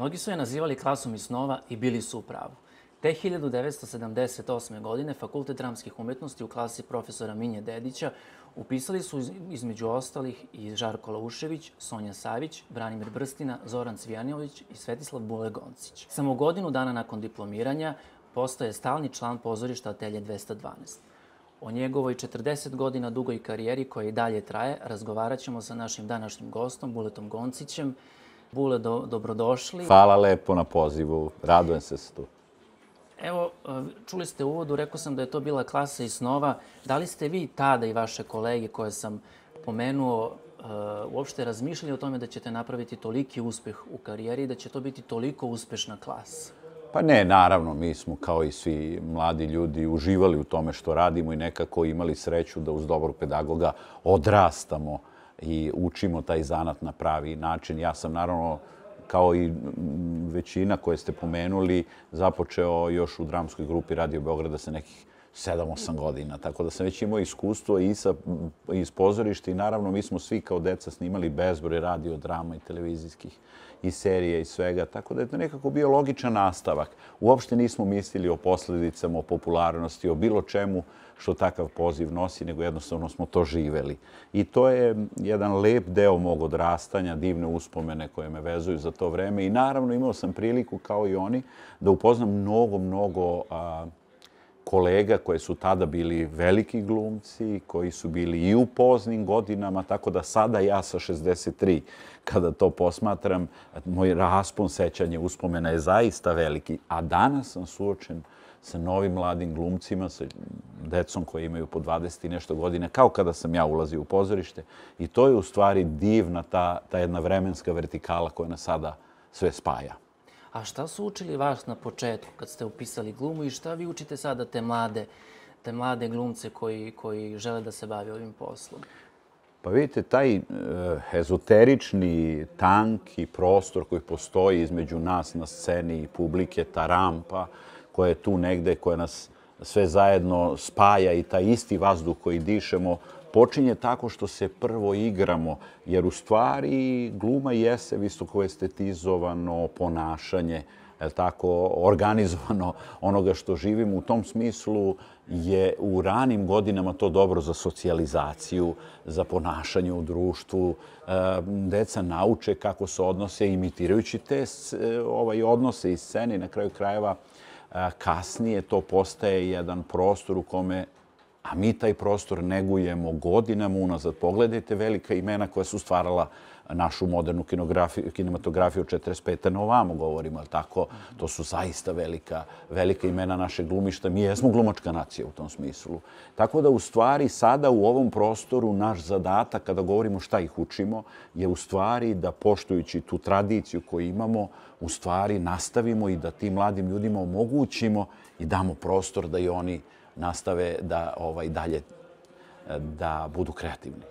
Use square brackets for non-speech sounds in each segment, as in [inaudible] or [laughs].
Mnogi su je nazivali klasom iz snova i bili su u pravu. Te 1978. godine Fakultet dramskih umjetnosti u klasi profesora Minje Dedića upisali su između ostalih i Žarko Laušević, Sonja Savić, Branimir Brstina, Zoran Cvijanović i Svetislav Bulegoncić. Samo godinu dana nakon diplomiranja postoje stalni član pozorišta Atelje 212. O njegovoj 40 godina dugoj karijeri koja i dalje traje razgovarat ćemo sa našim današnjim gostom, Buletom Goncićem. Bule, do, dobrodošli. Hvala lepo na pozivu. Radujem se se tu. Evo, e, čuli ste u uvodu, rekao sam da je to bila klasa iz snova. Da li ste vi tada i vaše kolege koje sam pomenuo e, uopšte razmišljali o tome da ćete napraviti toliki uspeh u karijeri i da će to biti toliko uspešna klasa? Pa ne, naravno, mi smo kao i svi mladi ljudi uživali u tome što radimo i nekako imali sreću da uz dobrog pedagoga odrastamo i učimo taj zanat na pravi način. Ja sam naravno kao i većina koje ste pomenuli, započeo još u dramskoj grupi Radio Beograda sa nekih 7-8 godina. Tako da sam već imao iskustvo i sa, iz pozorišta i naravno mi smo svi kao deca snimali bezbroj radio, drama i televizijskih i serije i svega. Tako da je to nekako bio logičan nastavak. Uopšte nismo mislili o posljedicama, o popularnosti, o bilo čemu što takav poziv nosi, nego jednostavno smo to živeli. I to je jedan lep deo mog odrastanja, divne uspomene koje me vezuju za to vreme. I naravno imao sam priliku, kao i oni, da upoznam mnogo, mnogo kolega koji su tada bili veliki glumci, koji su bili i u poznim godinama, tako da sada ja sa 63, kada to posmatram, moj raspon sećanja uspomena je zaista veliki. A danas sam suočen sa novim mladim glumcima, sa decom koji imaju po 20 i nešto godine, kao kada sam ja ulazio u pozorište. I to je u stvari divna ta, ta jedna vremenska vertikala koja nas sada sve spaja. A šta su učili vas na početku kad ste upisali glumu i šta vi učite sada te mlade, te mlade glumce koji, koji žele da se bave ovim poslom? Pa vidite, taj e, ezoterični, tanki prostor koji postoji između nas na sceni i publike, ta rampa koja je tu negde, koja nas sve zajedno spaja i taj isti vazduh koji dišemo, počinje tako što se prvo igramo, jer u stvari gluma jeste visoko estetizovano ponašanje, je tako, organizovano onoga što živimo. U tom smislu je u ranim godinama to dobro za socijalizaciju, za ponašanje u društvu. E, deca nauče kako se odnose imitirajući te e, ovaj, odnose i scene na kraju krajeva kasnije to postaje jedan prostor u kome a mi taj prostor negujemo godinama unazad. Pogledajte velika imena koja su stvarala našu modernu kinematografiju 45. na ovamo govorimo, ali tako, to su zaista velika, velika imena naše glumišta. Mi jesmo glumačka nacija u tom smislu. Tako da u stvari sada u ovom prostoru naš zadatak kada govorimo šta ih učimo je u stvari da poštujući tu tradiciju koju imamo, u stvari nastavimo i da tim mladim ljudima omogućimo i damo prostor da i oni nastave da ovaj dalje da budu kreativni.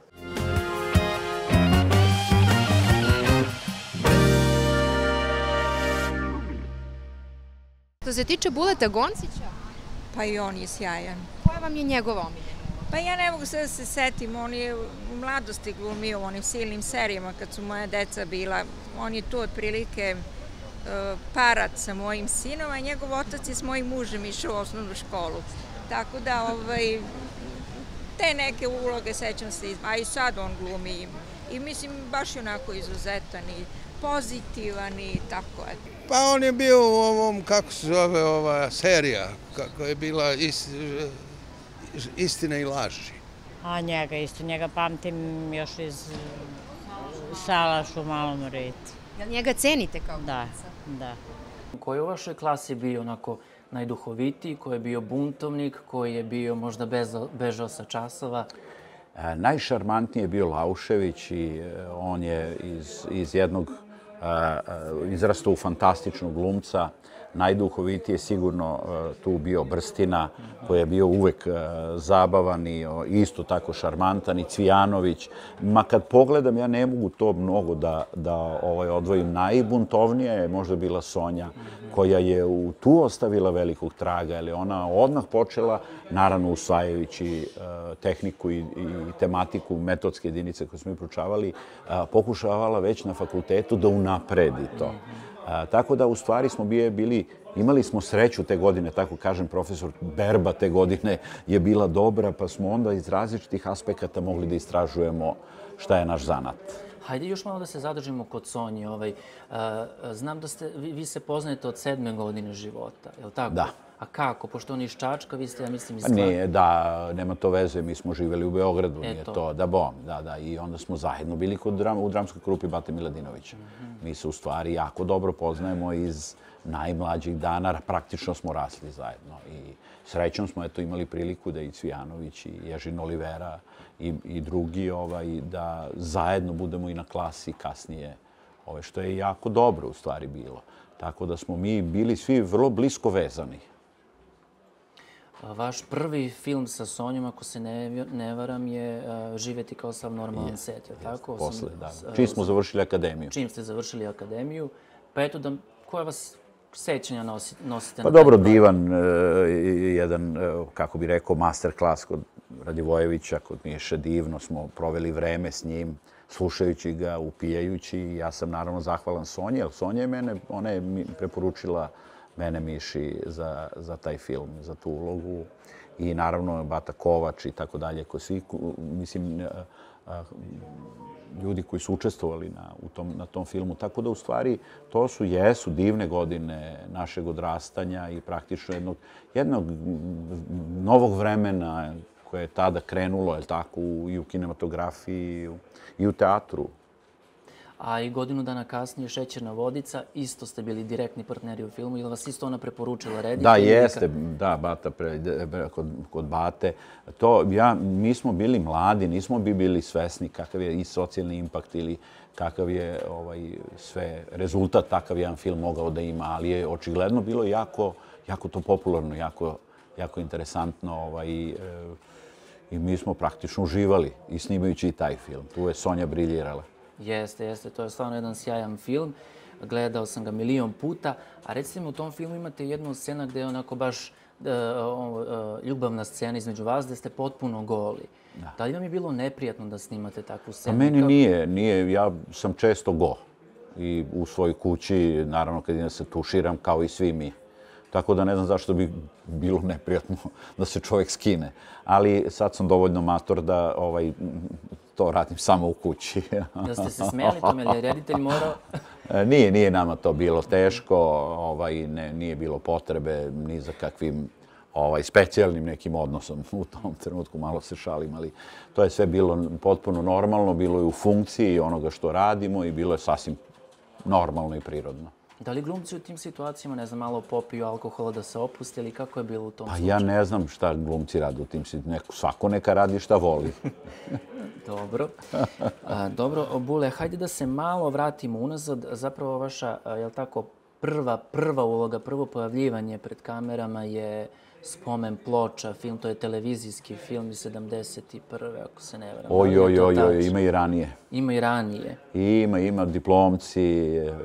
Što se tiče Buleta Goncića? Pa i on je sjajan. Koja vam je njegova omiljena? Pa ja ne mogu sve da se setim, on je u mladosti glumio u onim silnim serijama kad su moja deca bila. On je tu otprilike uh, parat sa mojim sinom, a njegov otac je s mojim mužem išao u osnovnu školu. Tako da, ovaj, te neke uloge sećam se, a i sad on glumi. I mislim, baš je onako izuzetan i pozitivan i tako je. Pa on je bio u ovom, kako se zove ova serija, kako je bila ist, istina i laži. A njega isto, njega pamtim još iz Salaš u Malom Ritu. Jel njega cenite kao Da, da. Koji je u vašoj klasi bio onako najduhovitiji, koji je bio buntovnik, koji je bio možda bežao sa časova? E, najšarmantniji je bio Laušević i e, on je iz, iz jednog e, e, izrastao u fantastičnog glumca najduhovitije sigurno e, tu bio Brstina, koji je bio uvek e, zabavan i isto tako šarmantan i Cvijanović. Ma kad pogledam, ja ne mogu to mnogo da, da ovaj, odvojim. Najbuntovnija je možda bila Sonja, koja je u tu ostavila velikog traga, ali ona odmah počela, naravno usvajajući e, tehniku i, i tematiku metodske jedinice koje smo i proučavali, pokušavala već na fakultetu da unapredi to A, tako da u stvari smo bili, bili, imali smo sreću te godine, tako kažem, profesor Berba te godine je bila dobra, pa smo onda iz različitih aspekata mogli da istražujemo šta je naš zanat. Hajde još malo da se zadržimo kod Sonje. Ovaj, znam da ste, vi, vi se poznajete od sedme godine života, je li tako? Da. A kako? Pošto on iz Čačka, vi ste, ja mislim, iz Pa nije, da, nema to veze, mi smo živjeli u Beogradu, nije Eto. to, da bom, da, da, i onda smo zajedno bili kod dram, u dramskoj grupi Bate Miladinovića. Mi se u stvari jako dobro poznajemo iz najmlađih dana, praktično smo rasli zajedno i srećom smo eto imali priliku da i Cvijanović i Ježin Olivera i, i drugi ovaj, da zajedno budemo i na klasi kasnije, ovaj, što je jako dobro u stvari bilo. Tako da smo mi bili svi vrlo blisko vezani. Vaš prvi film sa Sonjom, ako se ne, ne varam, je uh, kao sav normalan set, je tako? Posle, da. Čim smo završili akademiju. čim ste završili akademiju. Pa eto, da, koja vas sećanja nosi, nosite Pa dobro, divan, e, jedan, e, kako bi rekao, master klas kod Radivojevića, kod Miše, divno smo proveli vreme s njim, slušajući ga, upijajući. Ja sam naravno zahvalan Sonji, jer Sonja je mene, ona je mi preporučila mene Miši za, za taj film, za tu ulogu. I naravno Bata Kovač i tako dalje, koji svi, mislim, a, ljudi koji su učestvovali na, u tom, na tom filmu. Tako da u stvari to su, jesu divne godine našeg odrastanja i praktično jednog, jednog novog vremena koje je tada krenulo, je tako, i u kinematografiji i u, i u teatru. A i godinu dana kasnije Šećerna vodica, isto ste bili direktni partneri u filmu ili vas isto ona preporučila reditelj? Da, jeste, da, Bata pre, kod, kod Bate. To, ja, mi smo bili mladi, nismo bi bili svesni kakav je i socijalni impakt ili kakav je ovaj, sve rezultat takav jedan film mogao da ima, ali je očigledno bilo jako, jako to popularno, jako, jako interesantno ovaj, e, i mi smo praktično uživali i snimajući i taj film. Tu je Sonja briljirala. Jeste, jeste. To je stvarno jedan sjajan film. Gledao sam ga milion puta. A recite mi, u tom filmu imate jednu scenu gdje je onako baš e, o, e, ljubavna scena između vas, gdje ste potpuno goli. Da. da li vam je bilo neprijatno da snimate takvu A scenu? meni nije, nije, ja sam često go. I u svojoj kući, naravno kad se tuširam, kao i svi mi. Tako da ne znam zašto bi bilo neprijatno [laughs] da se čovjek skine. Ali sad sam dovoljno mator da ovaj, to radim samo u kući. [laughs] Da ste se smijali tome, jer je reditelj morao... E, Nije, nije nama to bilo teško, ovaj, ne, nije bilo potrebe ni za kakvim ovaj, specijalnim nekim odnosom u tom trenutku, malo se šalim, ali to je sve bilo potpuno normalno, bilo je u funkciji onoga što radimo i bilo je sasvim normalno i prirodno. Da li glumci u tim situacijama, ne znam, malo popiju alkohola da se opuste ili kako je bilo u tom Pa slučaju? ja ne znam šta glumci rade u tim situacijama, svako neka radi šta voli. [laughs] Dobro. A, dobro, Bule, hajde da se malo vratimo unazad. Zapravo vaša, a, jel tako, prva, prva uloga, prvo pojavljivanje pred kamerama je spomen ploča, film, to je televizijski film iz 71. ako se ne varam. Li Oj, oj, oj, oj, ima i ranije. Ima i ranije. Ima, ima diplomci,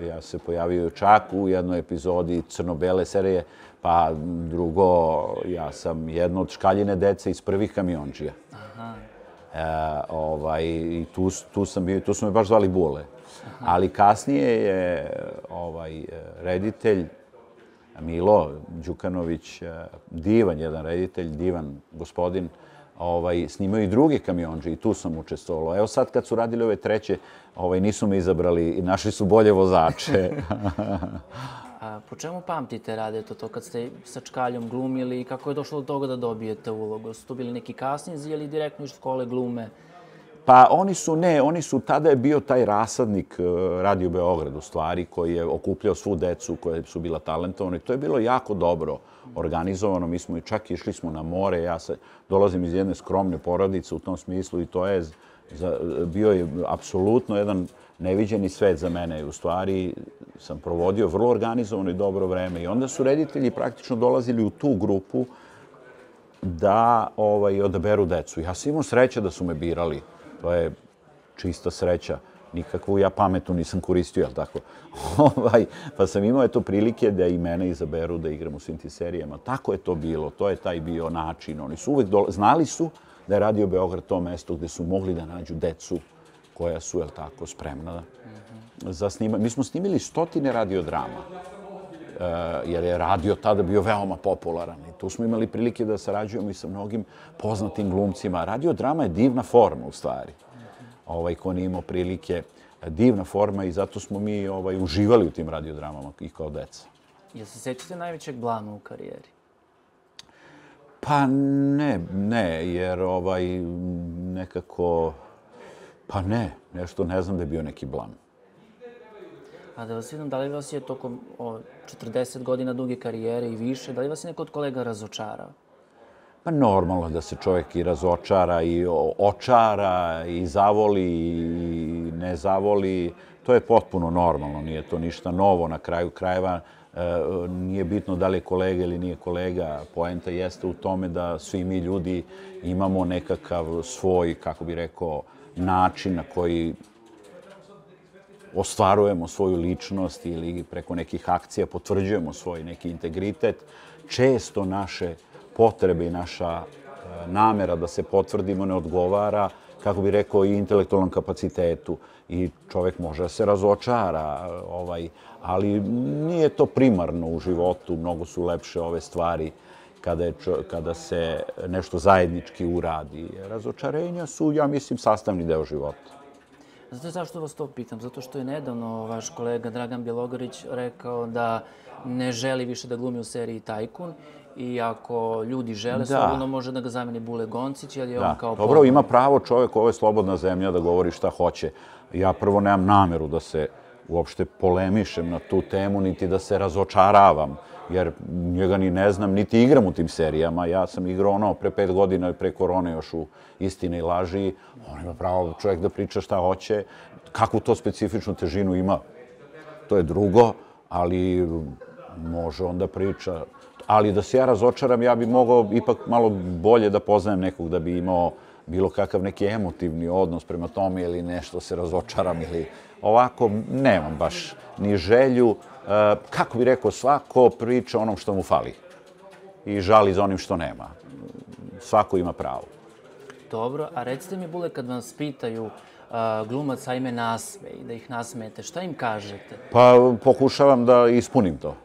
ja se pojavio čak u jednoj epizodi crno-bele serije, pa drugo, ja sam jedno od škaljine dece iz prvih kamionđija. Aha. E, ovaj, i tu, tu sam bio, tu su me baš zvali Bule. Ali kasnije je ovaj, reditelj Milo Đukanović, e, divan jedan reditelj, divan gospodin, ovaj, snimao i druge kamionđe i tu sam učestvovao. Evo sad kad su radili ove treće, ovaj, nisu me izabrali i našli su bolje vozače. [laughs] A po čemu pamtite rade to, to kad ste sa Čkaljom glumili i kako je došlo do toga da dobijete ulogu? Su to bili neki kasnizi ili direktno iz škole glume? Pa oni su, ne, oni su, tada je bio taj rasadnik eh, Radio Beograd u stvari koji je okupljao svu decu koje su bila talentovane. To je bilo jako dobro organizovano. Mi smo i čak išli smo na more. Ja se dolazim iz jedne skromne porodice u tom smislu i to je za, eh, bio je apsolutno jedan neviđeni svet za mene. U stvari sam provodio vrlo organizovano i dobro vreme. I onda su reditelji praktično dolazili u tu grupu da ovaj, odaberu decu. Ja sam imao sreće da su me birali. To je čista sreća. Nikakvu ja pametu nisam koristio, jel tako? [laughs] ovaj, pa sam imao eto prilike da i mene izaberu da igram u svim ti serijama. Tako je to bilo, to je taj bio način. Oni su uvek dola... znali su da je Radio Beograd to mesto gde su mogli da nađu decu koja su, jel tako, spremna za snimanje. Mi smo snimili stotine radiodrama, e, jer je radio tada bio veoma popularan. I tu smo imali prilike da sarađujemo i sa mnogim poznatim glumcima. Radiodrama je divna forma, u stvari. Ovaj, ko nije imao prilike, divna forma i zato smo mi ovaj, uživali u tim radiodramama i kao deca. Jel se sećate najvećeg blama u karijeri? Pa ne, ne, jer ovaj nekako, pa ne, nešto ne znam da je bio neki blam. A da vas vidim, da li vas je tokom o, 40 godina duge karijere i više, da li vas je neko od kolega razočarao? Pa normalno da se čovjek i razočara i očara i zavoli i ne zavoli. To je potpuno normalno, nije to ništa novo na kraju krajeva. E, nije bitno da li je kolega ili nije kolega. Poenta jeste u tome da svi mi ljudi imamo nekakav svoj, kako bi rekao, način na koji ostvarujemo svoju ličnost ili preko nekih akcija potvrđujemo svoj neki integritet. Često naše potrebe i naša e, namera da se potvrdimo ne odgovara, kako bi rekao, i intelektualnom kapacitetu. I čovjek može da se razočara, e, ovaj, ali nije to primarno u životu. Mnogo su lepše ove stvari kada, je, kada se nešto zajednički uradi. Razočarenja su, ja mislim, sastavni deo života. Znate zašto vas to pitam? Zato što je nedavno vaš kolega Dragan Bjelogarić rekao da ne želi više da glumi u seriji Tajkun i ako ljudi žele, slobodno može da ga zameni Bule Goncić, jer je on Da, kao... dobro, ima pravo čovjek, ovo je slobodna zemlja da govori šta hoće. Ja prvo nemam nameru da se uopšte polemišem na tu temu, niti da se razočaravam, jer njega ni ne znam, niti igram u tim serijama. Ja sam igrao ono pre pet godina pre korone još u Istine i laži. On ima pravo čovjek da priča šta hoće, kakvu to specifičnu težinu ima. To je drugo, ali može onda priča. Ali da se ja razočaram, ja bi mogao ipak malo bolje da poznajem nekog, da bi imao bilo kakav neki emotivni odnos prema tome ili nešto se razočaram ili ovako nemam baš ni želju. E, kako bi rekao, svako priča onom što mu fali i žali za onim što nema. Svako ima pravo. Dobro, a recite mi, Bule, kad vas pitaju a, glumac ajme nasme i da ih nasmete, šta im kažete? Pa pokušavam da ispunim to.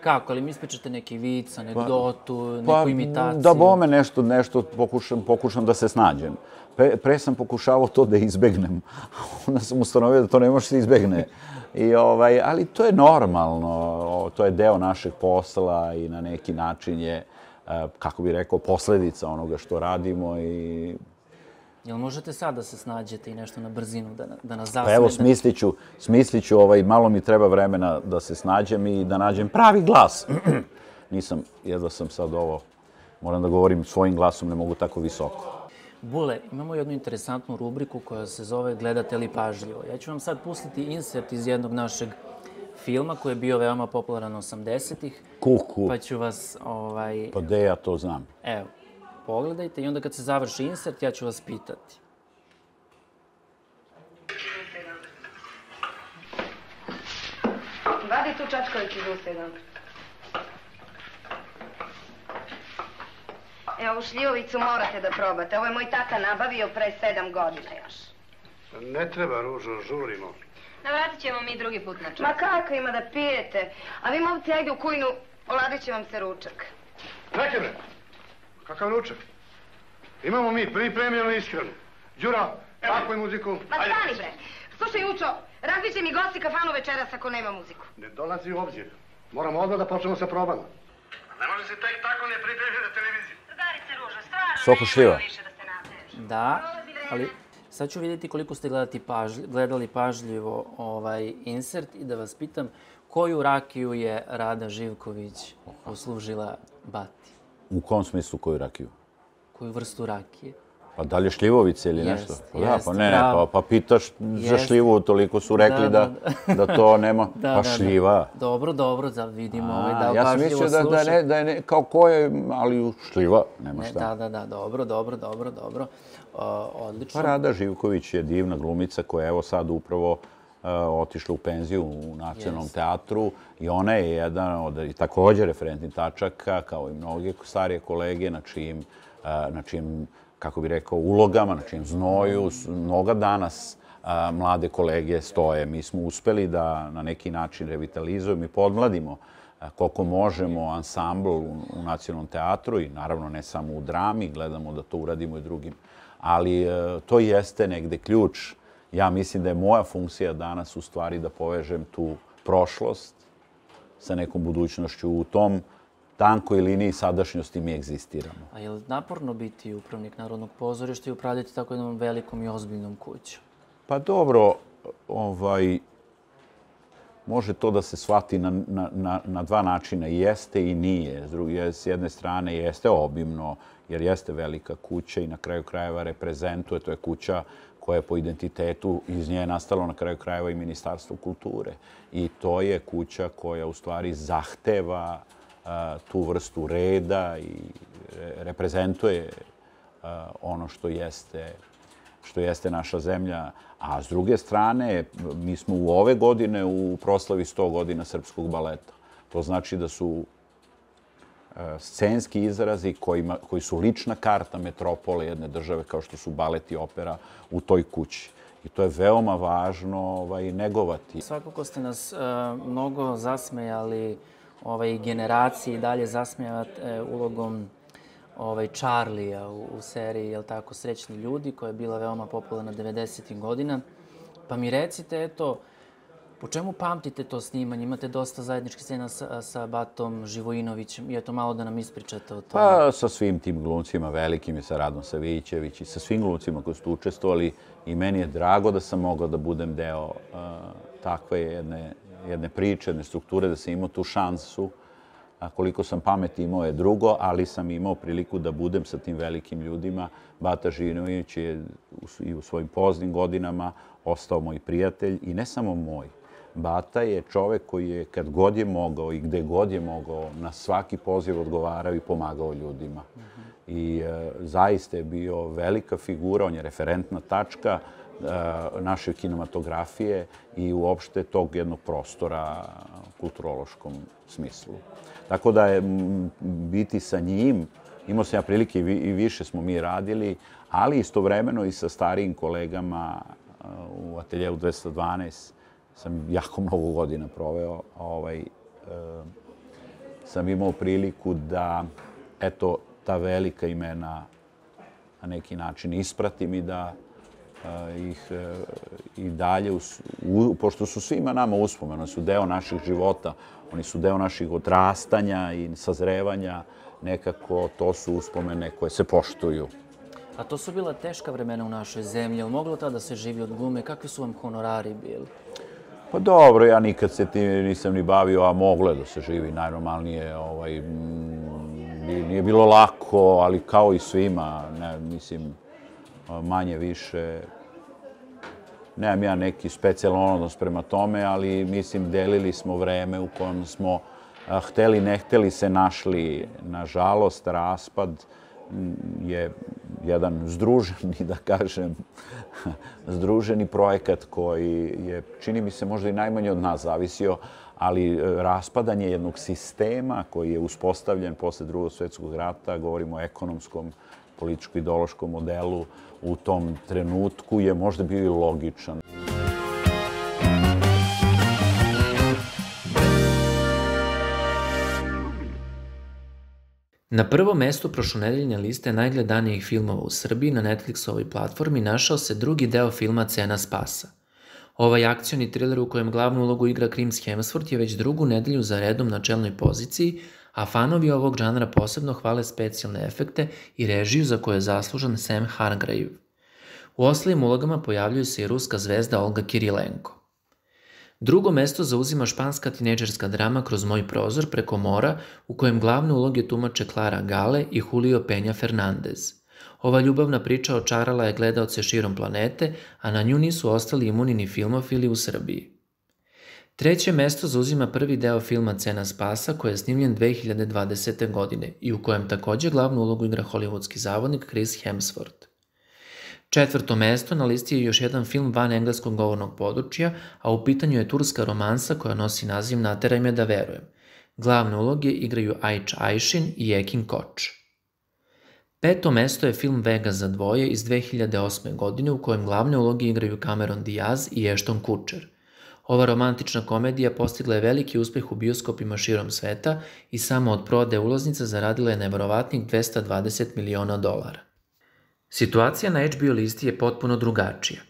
Kako? Ali mi ispričate neki vic, anegdotu, neku Pa, imitaciju? da bome nešto, nešto pokušam, pokušam da se snađem. Pre, pre sam pokušavao to da izbegnem. [laughs] Onda sam ustanovio da to ne može se izbegne. I, ovaj, ali to je normalno, to je deo našeg posla i na neki način je, e, kako bi rekao, posledica onoga što radimo i Jel možete sad da se snađete i nešto na brzinu, da, da nas Pa zasmete? evo, smisliću, smisliću, ovaj, malo mi treba vremena da se snađem i da nađem pravi glas. [clears throat] Nisam, jedva sam sad ovo, moram da govorim svojim glasom, ne mogu tako visoko. Bule, imamo jednu interesantnu rubriku koja se zove Gledate li pažljivo. Ja ću vam sad pustiti insert iz jednog našeg filma koji je bio veoma popularan 80-ih, Kuku, pa ću vas, ovaj, pa de ja to znam. evo, pogledajte i onda kad se završi insert ja ću vas pitati. Vadi tu čačković iz usta jedan. Evo, šljivovicu morate da probate. Ovo je moj tata nabavio pre sedam godina još. Ne treba, Ružo, žurimo. Navratit ćemo mi drugi put na čas. Ma kako ima da pijete? A vi, momci, ajde u kujnu, oladit će vam se ručak. Čekaj, bre! Kakav ručak? Imamo mi pripremljeno ishranu. Đura, pakuj muziku. Ma stani, bre! Slušaj, Učo, razbit će mi gosti kafanu večeras ako nema muziku. Ne dolazi u obzir. Moramo odmah da počnemo sa probama. Ne može se tek tako ne pripremiti za televiziju. Drugarice, Ružo, stvarno Soko šljiva. više da se nateš. Da, ali sad ću vidjeti koliko ste gledati pažlj, gledali pažljivo ovaj insert i da vas pitam koju rakiju je Rada Živković poslužila Bati? U kom smislu koju rakiju? Koju vrstu rakije? Pa da li je šljivovice ili Jest, nešto? Pa da, jest, pa ne, bravo. pa, pa pitaš za Jest. šljivu, toliko su rekli Da, da, da, da, to nema. [laughs] Da, pa da, da. šljiva. Dobro, dobro, da vidimo ovaj, da ja sam mislio da, da, ne, da je ne, kao ko je, ali šljiva, nema Ne, šta. da, da, da, dobro, dobro, dobro, dobro. Uh, odlično. Pa Rada Živković je divna glumica koja evo sad upravo otišla u penziju u Nacionalnom Jest. teatru i ona je jedan od i također referentnih tačaka kao i mnoge starije kolege na čijim, uh, na čijim kako bi rekao, ulogama, na čijem znoju, mnoga danas a, mlade kolege stoje. Mi smo uspeli da na neki način revitalizujemo i podmladimo a, koliko možemo ansambl u, u nacionalnom teatru i naravno ne samo u drami, gledamo da to uradimo i drugim. Ali a, to jeste negde ključ. Ja mislim da je moja funkcija danas u stvari da povežem tu prošlost sa nekom budućnošću u tom tankoj liniji sadašnjosti mi egzistiramo. A je li naporno biti upravnik Narodnog pozorišta i upravljati tako jednom velikom i ozbiljnom kućom? Pa dobro, ovaj, može to da se shvati na, na, na, na dva načina. Jeste i nije. S, druge, s jedne strane jeste obimno, jer jeste velika kuća i na kraju krajeva reprezentuje. To je kuća koja je po identitetu iz nje nastalo na kraju krajeva i Ministarstvo kulture. I to je kuća koja u stvari zahteva tu vrstu reda i reprezentuje ono što jeste što jeste naša zemlja. A s druge strane, mi smo u ove godine u proslavi 100 godina srpskog baleta. To znači da su E, scenski izrazi kojima, koji su lična karta metropole jedne države kao što su balet i opera u toj kući. I to je veoma važno ovaj, negovati. Svakako ste nas uh, mnogo zasmejali ovaj, generaciji dalje zasmijavate e, ulogom ovaj, Charlie-a u, u seriji jel tako, Srećni ljudi, koja je bila veoma popularna 90. godina. Pa mi recite, eto, po čemu pamtite to snimanje? Imate dosta zajedničkih scena sa, sa Batom Živojinovićem i eto malo da nam ispričate o tome. Pa sa svim tim glumcima, velikim i sa Radom Savićević i sa svim glumcima koji su učestvovali i meni je drago da sam mogao da budem deo uh, takve jedne jedne priče, jedne strukture, da sam imao tu šansu. A koliko sam pameti imao je drugo, ali sam imao priliku da budem sa tim velikim ljudima. Bata Žinović je i u svojim poznim godinama ostao moj prijatelj i ne samo moj. Bata je čovek koji je kad god je mogao i gde god je mogao na svaki poziv odgovarao i pomagao ljudima. I e, zaista je bio velika figura, on je referentna tačka. E, naše kinematografije i uopšte tog jednog prostora u kulturološkom smislu. Tako da je biti sa njim, imao sam ja prilike i više smo mi radili, ali istovremeno i sa starijim kolegama e, u ateljevu 212 sam jako [laughs] mnogo godina proveo. Ovaj, e, sam imao priliku da eto, ta velika imena na neki način ispratim i da e, ih e, i dalje, pošto su svima nama uspomeno, su deo naših života, oni su deo naših odrastanja i sazrevanja, nekako to su uspomene koje se poštuju. A to su bila teška vremena u našoj zemlji. Moglo tada da se živi od glume? Kakvi su vam honorari bili? Pa dobro, ja nikad se tim nisam ni bavio, a moglo je da se živi najnormalnije. Ovaj, nije bilo lako, ali kao i svima, ne, mislim, manje više. Nemam ja neki specijalan odnos prema tome, ali mislim delili smo vreme u kojem smo hteli, ne hteli se našli. Nažalost, raspad je jedan združeni, da kažem, združeni projekat koji je, čini mi se, možda i najmanje od nas zavisio, ali e, raspadanje jednog sistema koji je uspostavljen posle drugog svjetskog rata, govorimo o ekonomskom, političko-ideološkom modelu, u tom trenutku je možda bio i logičan. Na prvo mesto prošlonedeljne liste najgledanijih filmova u Srbiji na Netflixovoj platformi našao se drugi deo filma Cena spasa. Ovaj akcioni thriller u kojem glavnu ulogu igra Krims Hemsworth je već drugu nedelju za redom na čelnoj poziciji, a fanovi ovog žanra posebno hvale specijalne efekte i režiju za koje je zaslužan Sam Hargrave. U ostalim ulogama pojavljuje se i ruska zvezda Olga Kirilenko. Drugo mesto zauzima španska tineđerska drama Kroz moj prozor preko mora, u kojem glavne uloge tumače Clara Gale i Julio Peña Fernandez. Ova ljubavna priča očarala je gledaoce širom planete, a na nju nisu ostali imuni ni filmofili u Srbiji. Treće mesto zauzima prvi deo filma Cena spasa koji je snimljen 2020. godine i u kojem također glavnu ulogu igra hollywoodski zavodnik Chris Hemsworth. Četvrto mesto na listi je još jedan film van engleskog govornog područja, a u pitanju je turska romansa koja nosi naziv Nateraj me da verujem. Glavne uloge igraju Ajč Ajšin i Ekin Koč. Peto mesto je film Vega za dvoje iz 2008. godine u kojem glavne uloge igraju Cameron Diaz i Ashton Kutcher. Ova romantična komedija postigla je veliki uspeh u bioskopima širom sveta i samo od prode ulaznica zaradila je neverovatnih 220 miliona dolara. Situacija na HBO listi je potpuno drugačija.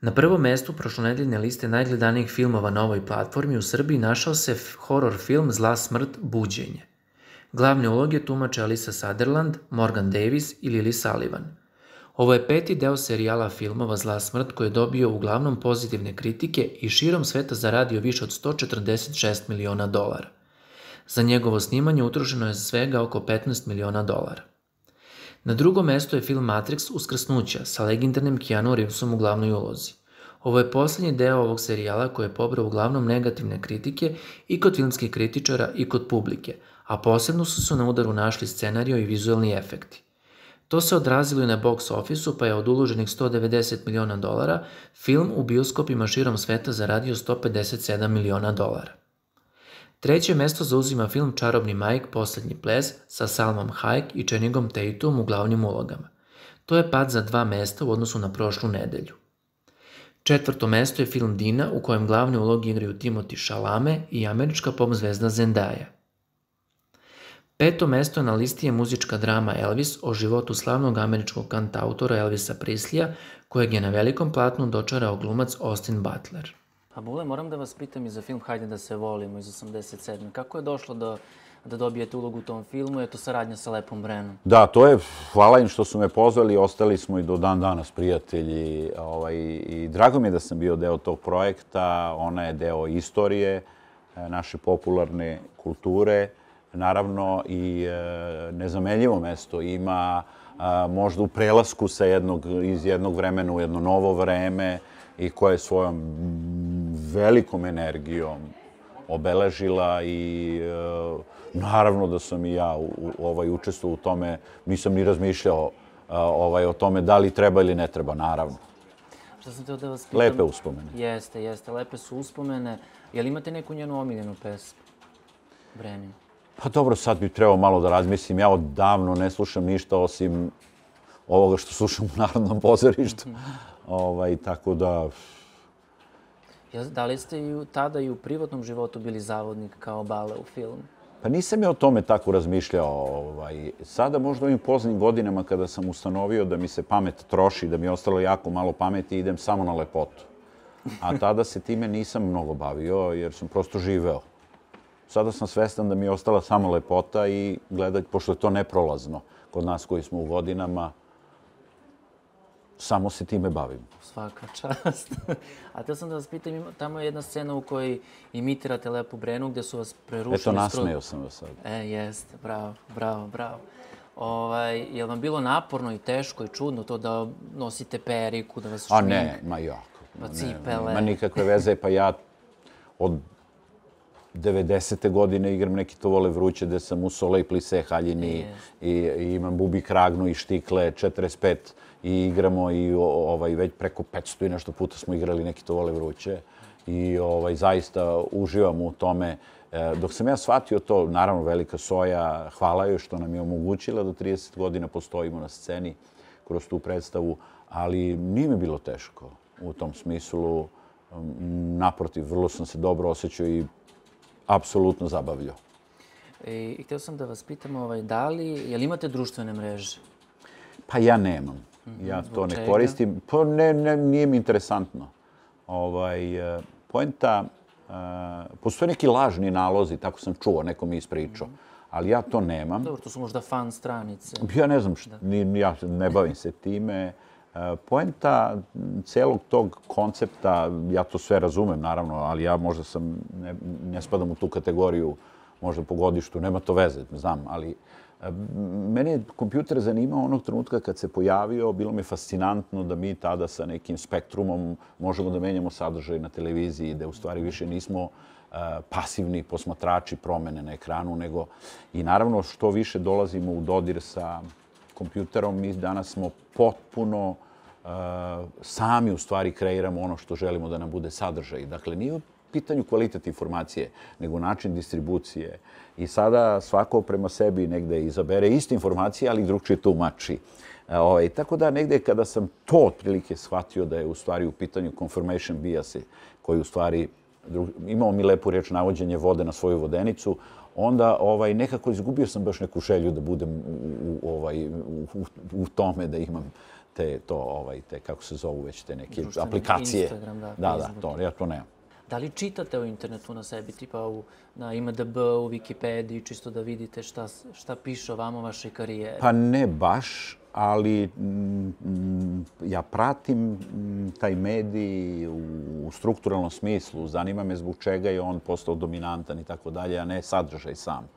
Na prvom mestu prošlonedeljne liste najgledanijih filmova na ovoj platformi u Srbiji našao se horor film Zla smrt Buđenje. Glavne uloge tumače Alisa Sutherland, Morgan Davis i Lily Sullivan. Ovo je peti deo serijala filmova Zla smrt koji je dobio uglavnom pozitivne kritike i širom sveta zaradio više od 146 miliona dolara. Za njegovo snimanje utrošeno je svega oko 15 miliona dolara. Na drugom mestu je film Matrix Uskrsnuća sa legendarnim Keanu Reevesom u glavnoj ulozi. Ovo je posljednji deo ovog serijala koji je pobrao uglavnom negativne kritike i kod filmskih kritičara i kod publike, a posebno su se na udaru našli scenario i vizualni efekti. To se odrazilo i na box ofisu pa je od uloženih 190 miliona dolara film u bioskopima širom sveta zaradio 157 miliona dolara. Treće mesto zauzima film Čarobni Mike Poslednji ples sa Salmom Hayek i Channingom Tatum u glavnim ulogama. To je pad za dva mesta u odnosu na prošlu nedelju. Četvrto mesto je film Dina u kojem glavne uloge igraju Timothy Chalamet i američka pop zvezda Zendaya. Peto mesto na listi je muzička drama Elvis o životu slavnog američkog kantautora Elvisa Prislija, kojeg je na velikom platnu dočarao glumac Austin Butler. Pa a Bule, moram da vas pitam i za film Hajde da se volimo iz 87. Kako je došlo da, da dobijete ulogu u tom filmu? Je to saradnja sa Lepom Brenom? Da, to je, hvala im što su me pozvali, ostali smo i do dan danas prijatelji. Ovaj, I drago mi je da sam bio deo tog projekta. Ona je deo istorije, e, naše popularne kulture. Naravno i e, nezamenljivo mesto ima možda u prelasku sa jednog, iz jednog vremena u jedno novo vreme i koja je svojom velikom energijom obeležila i e, naravno da sam i ja u, ovaj, učestvo u tome, nisam ni razmišljao e, ovaj, o tome da li treba ili ne treba, naravno. Šta sam teo da vas pitam? Lepe uspomene. Jeste, jeste, lepe su uspomene. Je li imate neku njenu omiljenu pesmu? Brenin. Pa dobro, sad bi trebao malo da razmislim. Ja odavno ne slušam ništa osim ovoga što slušam u Narodnom pozorištu. Ovaj, tako da... Ja, da li ste i tada i u privatnom životu bili zavodnik kao Bale u filmu? Pa nisam ja o tome tako razmišljao. Ovaj. Sada možda u ovim poznim godinama kada sam ustanovio da mi se pamet troši, da mi je ostalo jako malo pameti, idem samo na lepotu. A tada se time nisam mnogo bavio jer sam prosto živeo. Sada sam svestan da mi je ostala samo lepota i gledati, pošto je to neprolazno kod nas koji smo u godinama, samo se time bavim. Svaka čast. [laughs] A te sam da vas pitam, tamo je jedna scena u kojoj imitirate Lepu Brenu gdje su vas prerušili. Eto, nasmeo sam vas sad. E, jeste, bravo, bravo, bravo. Ovaj, je li vam bilo naporno i teško i čudno to da nosite periku, da vas šmink? A ne, ma jako. Pa cipele. Ma nikakve veze, pa ja od 90. godine igram neki to vole vruće gde sam u sole i plise haljini i, i, imam bubi kragnu i štikle 45 i igramo i ovaj već preko 500 i nešto puta smo igrali neki to vole vruće. I ovaj zaista uživam u tome. E, dok sam ja shvatio to naravno velika soja hvala joj što nam je omogućila da 30 godina postojimo na sceni kroz tu predstavu ali nije mi bilo teško u tom smislu. Naprotiv vrlo sam se dobro osjećao i apsolutno zabavljao. I, I htio sam da vas pitam, ovaj, da li, je li imate društvene mreže? Pa ja nemam. Mhm, ja to ne koristim. Pa ne, ne, nije mi interesantno. Ovaj, e, poenta, uh, postoje neki lažni nalozi, tako sam čuo, neko mi ispričao. Mm Ali ja to nemam. Dobro, to su možda fan stranice. Ja ne znam, šta, ni, ja ne bavim se time. Poenta celog tog koncepta, ja to sve razumem, naravno, ali ja možda sam, ne, ne spadam u tu kategoriju, možda po godištu, nema to veze, znam, ali e, Mene je kompjuter zanimao onog trenutka kad se pojavio, bilo mi fascinantno da mi tada sa nekim spektrumom možemo da menjamo sadržaj na televiziji, da u stvari više nismo e, pasivni posmatrači promene na ekranu, nego i naravno što više dolazimo u dodir sa kompjuterom, mi danas smo potpuno uh, sami u stvari kreiramo ono što želimo da nam bude sadržaj. Dakle, nije u pitanju kvalitet informacije, nego način distribucije. I sada svako prema sebi negde izabere iste informacije, ali drugčije tumači. E, ovaj, tako da negde kada sam to otprilike shvatio da je u stvari u pitanju confirmation bias, koji u stvari imao mi lepu reč navođenje vode na svoju vodenicu, onda ovaj nekako izgubio sam baš neku želju da budem u, u, ovaj, u, u tome da imam te to ovaj te kako se zovu već te neke Društveni aplikacije. Instagram, da, da, da, to ja to nemam. Da li čitate u internetu na sebi, tipa u, na IMDB, u Wikipediji, čisto da vidite šta, šta piše o vama, vašoj karijeri? Pa ne baš, ali mm, ja pratim mm, taj medij u strukturalnom smislu. Zanima me zbog čega je on postao dominantan i tako dalje, a ne sadržaj sam.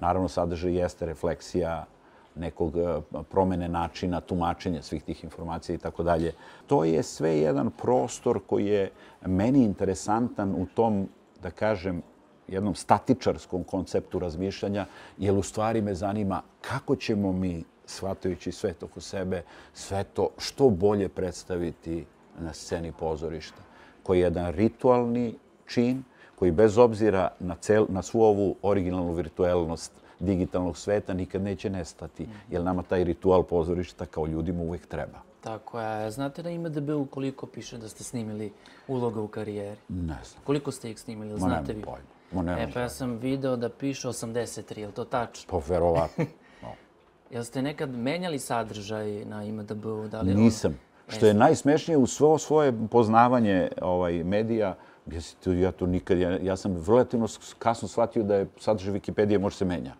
Naravno, sadržaj jeste refleksija nekog e, promene načina tumačenja svih tih informacija i tako dalje. To je sve jedan prostor koji je meni interesantan u tom, da kažem, jednom statičarskom konceptu razmišljanja, jer u stvari me zanima kako ćemo mi, shvatajući sve to oko sebe, sve to što bolje predstaviti na sceni pozorišta, koji je jedan ritualni čin, koji bez obzira na, cel, na svu ovu originalnu virtualnost digitalnog sveta nikad neće nestati, jer nama taj ritual pozorišta kao ljudima uvijek treba. Tako je. Znate da ima da bilo koliko piše da ste snimili uloga u karijeri? Ne znam. Koliko ste ih snimili, znate vi? Ma nemam E, pa ja sam video da piše 83, je li to tačno? Pa verovatno. [laughs] Jel ste nekad menjali sadržaj na IMDB-u? Da li Nisam. Što je najsmešnije u svo svoje poznavanje ovaj medija, ja, to, ja to nikad, ja, ja sam relativno kasno shvatio da je sadržaj Wikipedije može se menja.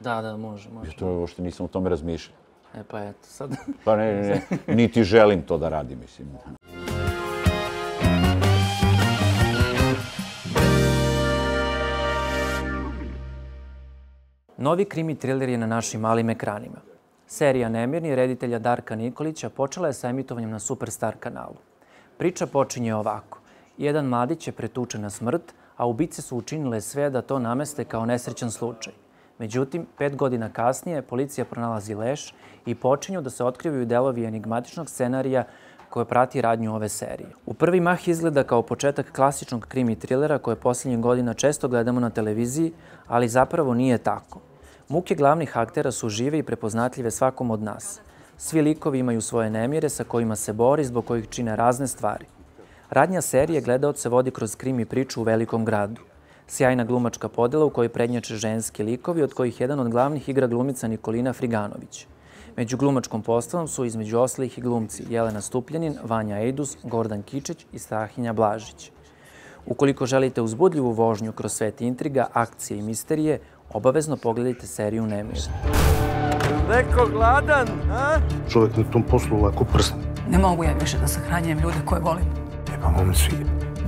Da, da, može, može. Ja to uopšte nisam o tome razmišljao. E pa eto, sad... pa ne, ne, ne, niti želim to da radim, mislim. Novi krimi thriller je na našim malim ekranima. Serija Nemirni reditelja Darka Nikolića počela je sa emitovanjem na Superstar kanalu. Priča počinje ovako. Jedan mladić je pretučen na smrt, a ubice su učinile sve da to nameste kao nesrećan slučaj. Međutim, pet godina kasnije policija pronalazi leš i počinju da se otkrivaju delovi enigmatičnog scenarija koje prati radnju ove serije. U prvi mah izgleda kao početak klasičnog krimi trilera koje posljednjih godina često gledamo na televiziji, ali zapravo nije tako. Muke glavnih aktera su žive i prepoznatljive svakom od nas. Svi likovi imaju svoje nemire sa kojima se bori, zbog kojih čine razne stvari. Radnja serije gledaoc vodi kroz krimi priču u velikom gradu. Sjajna glumačka podela u kojoj prednjače ženski likovi, od kojih jedan od glavnih igra glumica Nikolina Friganović. Među glumačkom postavom su između oslih i glumci Jelena Stupljanin, Vanja Ejdus, Gordan Kičić i Strahinja Blažić. Ukoliko želite uzbudljivu vožnju kroz svet intriga, akcije i misterije, obavezno pogledajte seriju Nemir. Neko gladan, a? Čovjek na tom poslu ovako prst. Ne mogu ja više da sahranjujem ljude koje volim. E pa momci,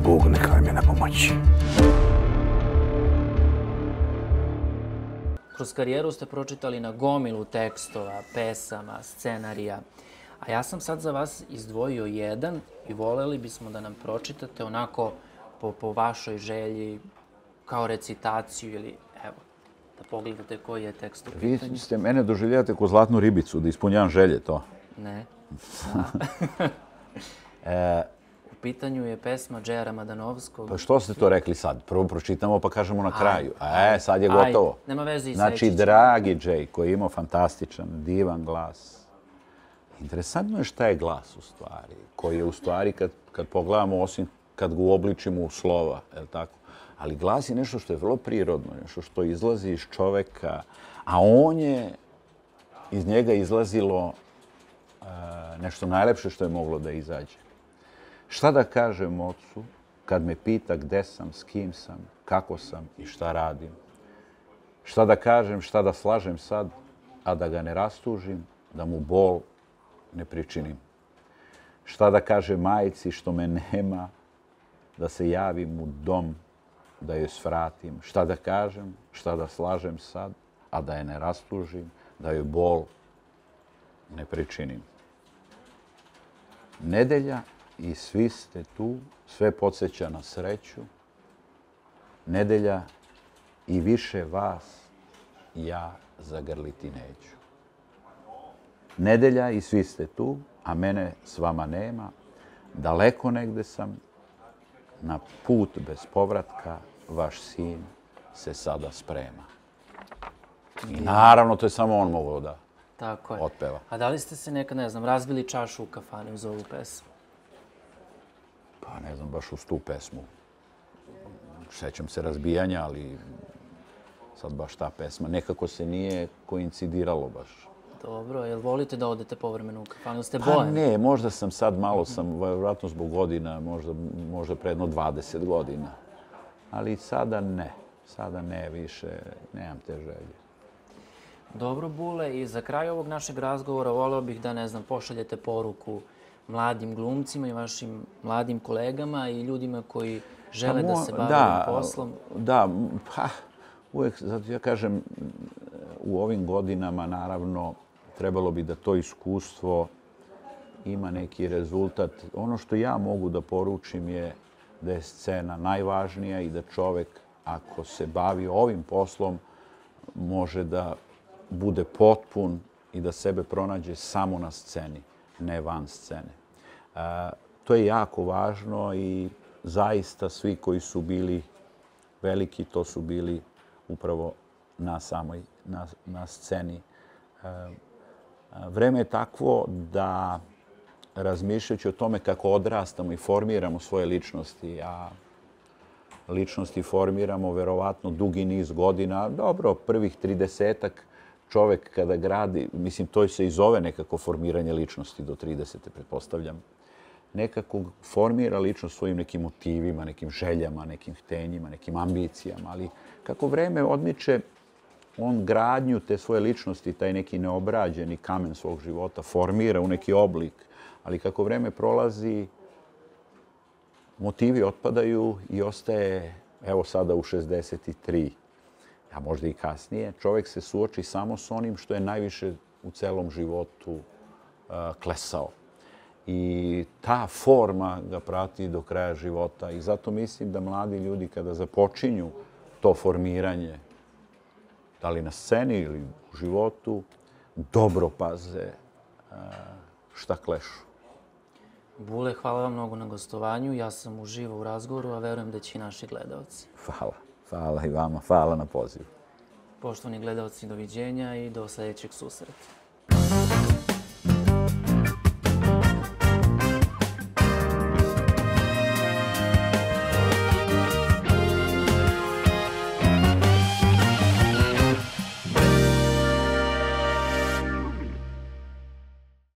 Bog neka mi na pomoći. Kroz karijeru ste pročitali na gomilu tekstova, pesama, scenarija. A ja sam sad za vas izdvojio jedan i voleli bismo da nam pročitate onako po, po vašoj želji, kao recitaciju ili pogledate koji je tekst u pitanju. Vi ste mene doživljavate ko zlatnu ribicu, da ispunjavam želje to. Ne. [laughs] e, pitanju je pesma Džera Madanovskog. Pa što ste to rekli sad? Prvo pročitamo pa kažemo na kraju. E, sad je gotovo. Aj, nema veze i Znači, dragi Džej, koji je imao fantastičan, divan glas. Interesantno je šta je glas u stvari. Koji je u stvari, kad, kad pogledamo, osim kad ga uobličimo u slova, je tako? Ali glas je nešto što je vrlo prirodno, nešto što izlazi iz čoveka, a on je, iz njega izlazilo uh, nešto najlepše što je moglo da izađe. Šta da kažem ocu kad me pita gde sam, s kim sam, kako sam i šta radim? Šta da kažem, šta da slažem sad, a da ga ne rastužim, da mu bol ne pričinim? Šta da kažem majici što me nema, da se javim u dom, da joj svratim? Šta da kažem, šta da slažem sad, a da je ne rastužim, da joj bol ne pričinim? Nedelja i svi ste tu, sve podsjeća na sreću. Nedelja i više vas ja zagrliti neću. Nedelja i svi ste tu, a mene s vama nema. Daleko negde sam, na put bez povratka vaš sin se sada sprema. I naravno, to je samo on mogao da Tako je. otpeva. A da li ste se nekad, ne znam, razbili čašu u kafani uz ovu pesmu? Pa ne znam, baš uz tu pesmu. Sećam se razbijanja, ali sad baš ta pesma. Nekako se nije koincidiralo baš. Dobro, jel volite da odete povremeno u kafanu? Ste Pa ne, možda sam sad malo sam, vjerojatno zbog godina, možda, možda predno 20 godina. Ali sada ne. Sada ne više, nemam te želje. Dobro, Bule, i za kraj ovog našeg razgovora voleo bih da, ne znam, pošaljete poruku mladim glumcima i vašim mladim kolegama i ljudima koji žele Pa da mo- se bave da, poslom. Da, pa, uvijek, zato ja kažem, u ovim godinama, naravno, trebalo bi da to iskustvo ima neki rezultat. Ono što ja mogu da poručim je da je scena najvažnija i da čovek, ako se bavi ovim poslom, može da bude potpun i da sebe pronađe samo na sceni, ne van scene. E, to je jako važno i zaista svi koji su bili veliki, to su bili upravo na samoj na, na sceni. E, vreme je takvo da razmišljajući o tome kako odrastamo i formiramo svoje ličnosti, a ličnosti formiramo verovatno dugi niz godina. Dobro, prvih 30 čovek kada gradi, mislim, to se i zove nekako formiranje ličnosti do 30. pretpostavljam, nekako formira ličnost svojim nekim motivima, nekim željama, nekim htenjima, nekim ambicijama, ali kako vreme odmiče, on gradnju te svoje ličnosti, taj neki neobrađeni kamen svog života, formira u neki oblik, ali kako vreme prolazi, motivi otpadaju i ostaje, evo sada u 63, a možda i kasnije, čovjek se suoči samo s onim što je najviše u celom životu uh, klesao. I ta forma ga prati do kraja života. I zato mislim da mladi ljudi kada započinju to formiranje, da li na sceni ili u životu, dobro paze uh, šta klešu. Bule, hvala vam mnogo na gostovanju. Ja sam uživo u razgovoru, a verujem da će i naši gledalci. Hvala. Hvala i vama. Hvala na pozivu. Poštovani gledalci, doviđenja i do sljedećeg susreta.